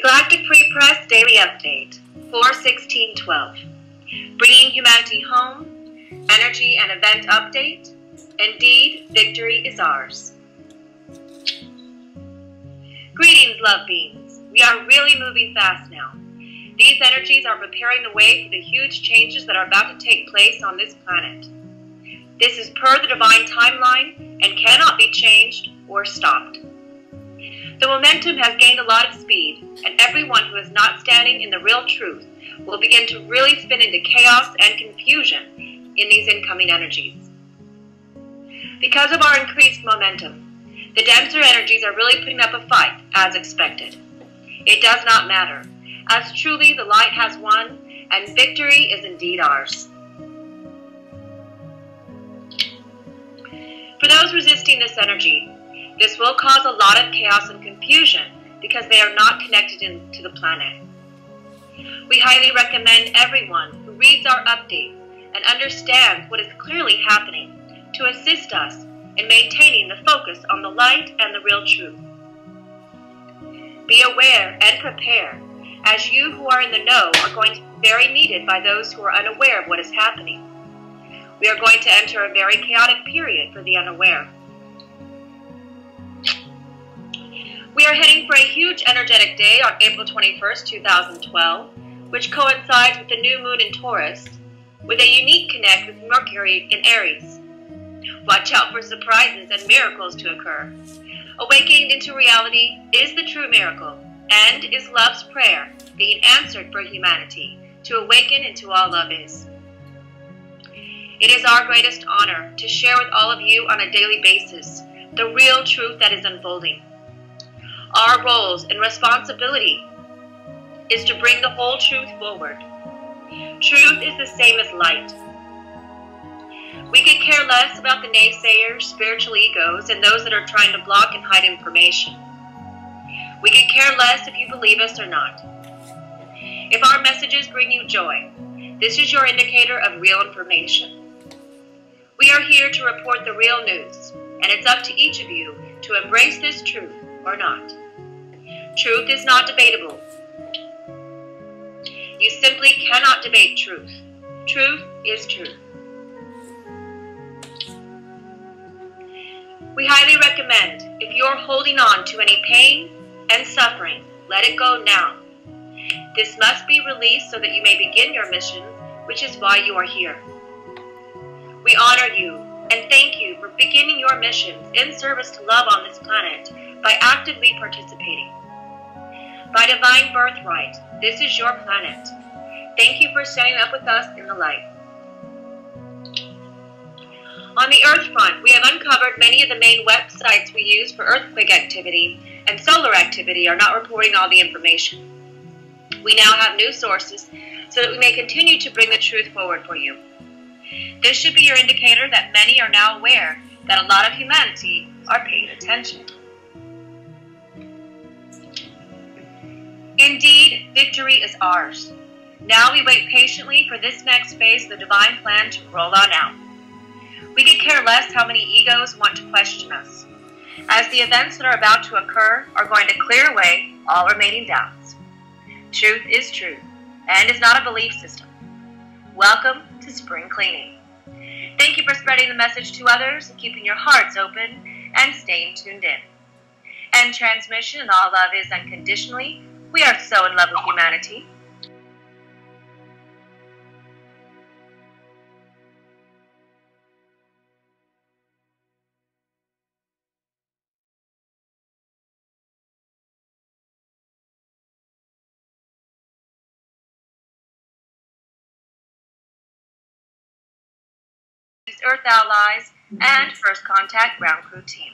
The Galactic Free Press Daily Update, 41612. Bringing Humanity Home, Energy and Event Update. Indeed, victory is ours. Greetings, love beings. We are really moving fast now. These energies are preparing the way for the huge changes that are about to take place on this planet. This is per the divine timeline and cannot be changed or stopped. The momentum has gained a lot of speed, who is not standing in the real truth will begin to really spin into chaos and confusion in these incoming energies. Because of our increased momentum, the denser energies are really putting up a fight, as expected. It does not matter, as truly the light has won, and victory is indeed ours. For those resisting this energy, this will cause a lot of chaos and confusion because they are not connected in, to the planet. We highly recommend everyone who reads our updates and understands what is clearly happening to assist us in maintaining the focus on the light and the real truth. Be aware and prepare, as you who are in the know are going to be very needed by those who are unaware of what is happening. We are going to enter a very chaotic period for the unaware. We are heading for a huge energetic day on April 21st, 2012, which coincides with the new moon in Taurus, with a unique connect with Mercury in Aries. Watch out for surprises and miracles to occur. Awakening into reality is the true miracle, and is love's prayer being answered for humanity to awaken into all love is. It is our greatest honor to share with all of you on a daily basis the real truth that is unfolding. Our roles and responsibility is to bring the whole truth forward. Truth is the same as light. We could care less about the naysayers, spiritual egos, and those that are trying to block and hide information. We could care less if you believe us or not. If our messages bring you joy, this is your indicator of real information. We are here to report the real news, and it's up to each of you to embrace this truth or not. Truth is not debatable. You simply cannot debate truth. Truth is truth. We highly recommend, if you're holding on to any pain and suffering, let it go now. This must be released so that you may begin your mission, which is why you are here. We honor you and thank you beginning your missions in service to love on this planet by actively participating. By divine birthright, this is your planet. Thank you for standing up with us in the light. On the Earth front, we have uncovered many of the main websites we use for earthquake activity and solar activity are not reporting all the information. We now have new sources so that we may continue to bring the truth forward for you. This should be your indicator that many are now aware that a lot of humanity are paying attention. Indeed, victory is ours. Now we wait patiently for this next phase of the divine plan to roll on out. We could care less how many egos want to question us, as the events that are about to occur are going to clear away all remaining doubts. Truth is truth, and is not a belief system. Welcome to spring cleaning. Thank you for spreading the message to others, keeping your hearts open, and staying tuned in. End transmission and all love is unconditionally we are so in love with humanity. Earth Allies, and mm-hmm. First Contact Ground Crew Team.